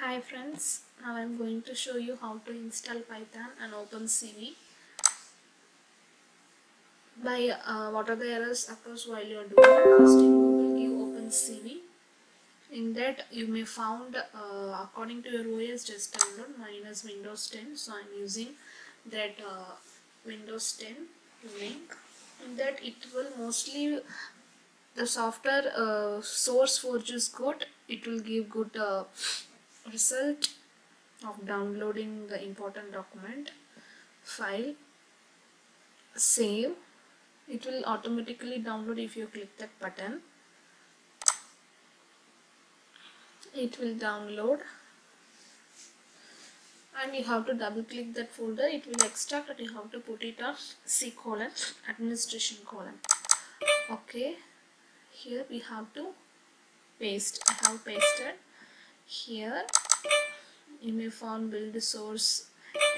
Hi friends, now I'm going to show you how to install Python and OpenCV. By uh, what are the errors occurs while you are doing? First in Google give. In that you may found uh, according to your OS just download mine is Windows 10 so I'm using that uh, Windows 10 link. In that it will mostly the software uh, SourceForge is good it will give good uh, result of downloading the important document file. Save. It will automatically download if you click that button. It will download. And you have to double click that folder. It will extract and you have to put it on C colon administration colon. Okay. Here we have to paste. I have pasted here. You may find build source.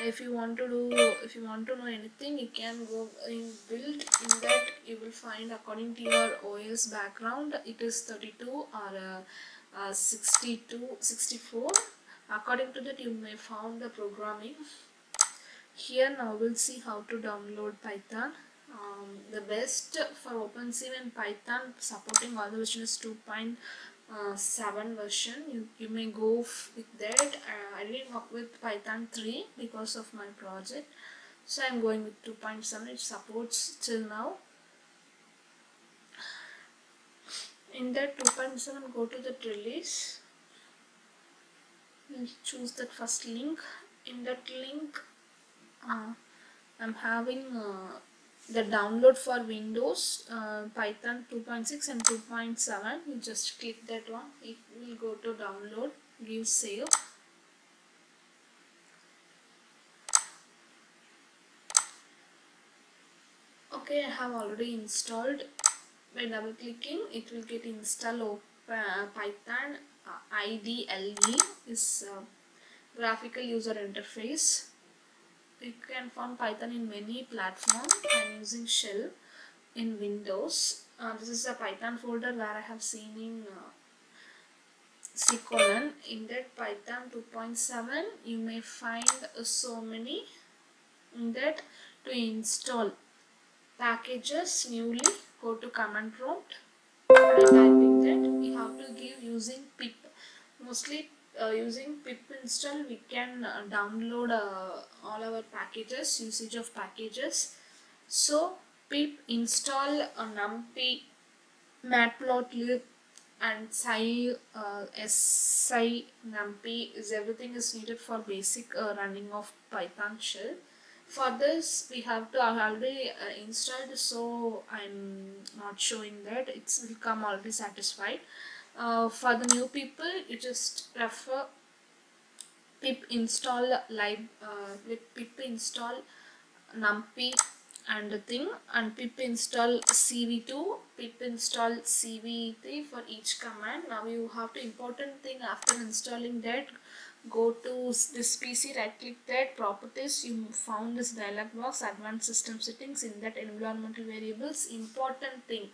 If you want to do if you want to know anything you can go in build in that you will find according to your OS background it is 32 or uh, uh, 62 64 according to that you may found the programming. Here now we'll see how to download Python. Um, the best for OpenCV and Python supporting all the version is 2.7 version. You, you may go with that. Uh, I didn't work with Python 3 because of my project. So I'm going with 2.7 it supports till now. In that 2.7 go to the release. And choose that first link. In that link uh, I'm having uh, the download for Windows uh, Python 2.6 and 2.7 you just click that one. It will go to download. Give save. Okay I have already installed. By double clicking it will get install uh, Python uh, IDLE is uh, graphical user interface you can find Python in many platforms I'm using shell in Windows. Uh, this is a Python folder where I have seen in uh, C colon in that Python 2.7 you may find uh, so many in that to install packages newly. Go to command prompt typing that you have to give using pip mostly uh, using pip install we can uh, download uh, all our packages usage of packages. So pip install uh, numpy matplotlib and sci uh, sci numpy is everything is needed for basic uh, running of python shell. For this we have to already uh, installed so I'm not showing that. It will come already satisfied uh, for the new people you just refer pip install live uh, pip install numpy and the thing and pip install cv2 pip install cv3 for each command. Now you have to important thing after installing that go to this pc right click that properties you found this dialog box advanced system settings in that environmental variables important thing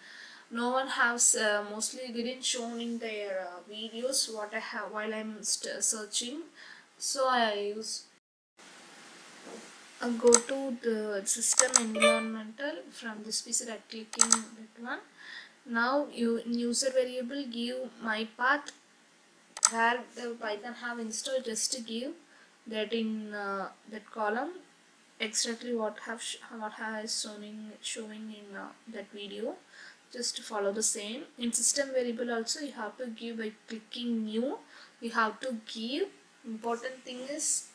no one has uh, mostly didn't shown in their uh, videos what I have while I'm searching. So I use uh, go to the system environmental. From this piece right clicking that one. Now you user variable give my path. Where the python have installed just to give that in uh, that column. Exactly what have what has showing showing in uh, that video just follow the same. In system variable also you have to give by clicking new you have to give. Important thing is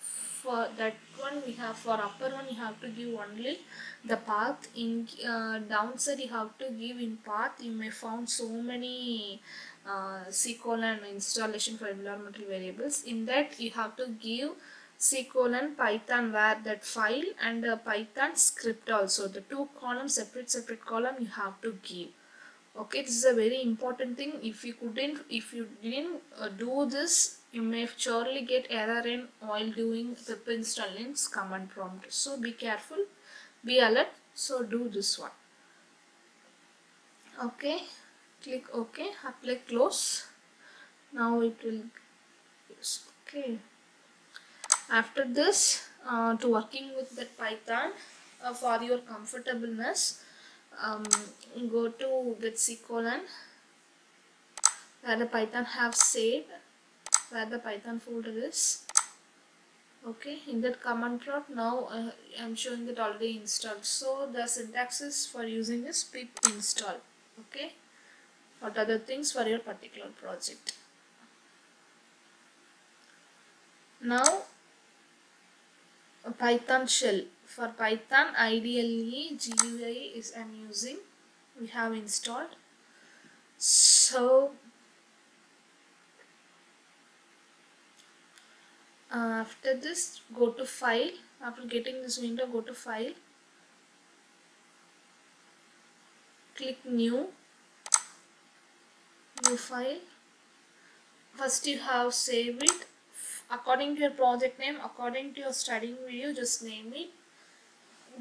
for that one we have for upper one you have to give only the path. In uh, downside you have to give in path. You may found so many uh, C colon installation for environmental variables. In that you have to give C colon Python where that file and uh, Python script also. The two columns separate separate column you have to give okay this is a very important thing. If you couldn't if you didn't uh, do this you may surely get error in while doing install in command prompt. So be careful be alert. So do this one. Okay click ok apply close. Now it will yes, okay. After this uh, to working with the python uh, for your comfortableness um, go to with colon where the python have saved where the python folder is. Okay in that command prompt now uh, i'm showing that already installed. So the syntax is for using is pip install okay? What other things for your particular project? Now a python shell for python IDLE GUI is I'm using. We have installed. So after this go to file. After getting this window go to file. Click new. New file. First you have saved. It according to your project name according to your studying video just name it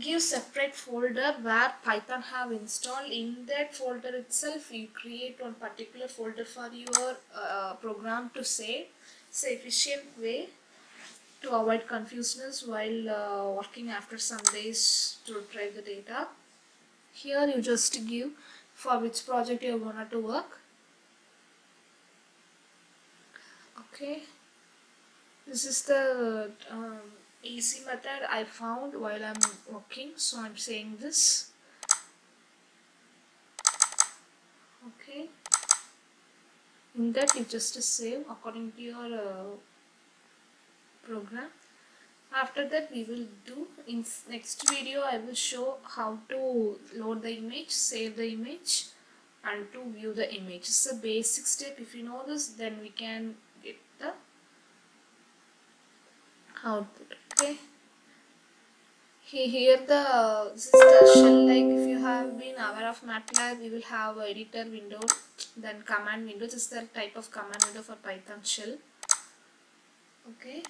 give separate folder where python have installed in that folder itself you create one particular folder for your uh, program to save it's efficient way to avoid confusions while uh, working after some days to retrieve the data. Here you just give for which project you want to work. Okay, this is the um, easy method I found while I'm working, so I'm saying this. Okay, in that you just save according to your uh, program. After that we will do in next video I will show how to load the image save the image and to view the image. It's a basic step. If you know this then we can get the output okay? Here the uh, is the shell like if you have been aware of MATLAB you will have a editor window then command window. This is the type of command window for Python shell. Okay?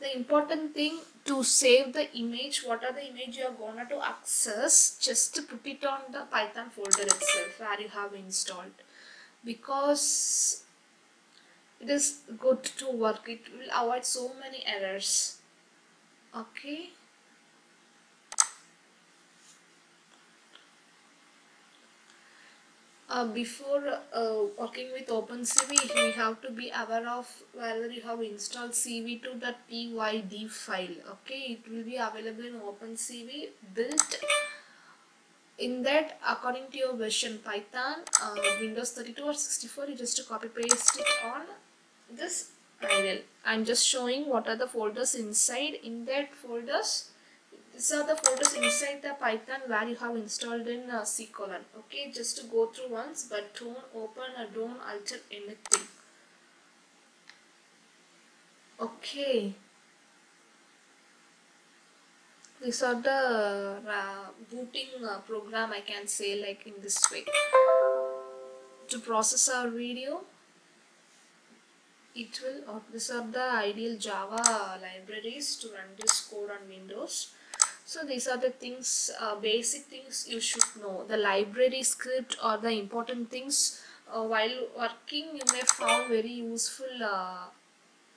The important thing to save the image what are the image you are gonna to access? Just put it on the python folder itself where you have installed. Because it is good to work. It will avoid so many errors okay uh, before uh, working with OpenCV, we have to be aware of whether you have installed cv2.pyd file. Okay, it will be available in OpenCV built in that according to your version Python, uh, Windows 32 or 64, you just copy paste it on this I'm just showing what are the folders inside. In that folders, these are the folders inside the python where you have installed in uh, c colon. Okay just to go through once but don't open or don't alter anything. Okay. These are the uh, booting uh, program I can say like in this way. To process our video it will uh, these are the ideal java libraries to run this code on windows so these are the things, uh, basic things you should know. The library script or the important things uh, while working you may found very useful uh,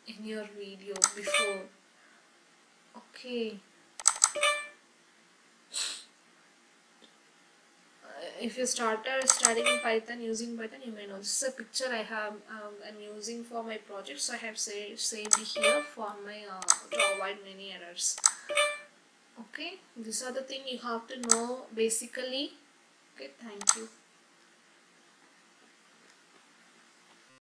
in your video before. Okay. If you started studying Python using Python, you may know. This is a picture I have um, I'm using for my project, so I have saved saved here for my uh, to avoid many errors. Okay? These are the thing you have to know basically. Okay? Thank you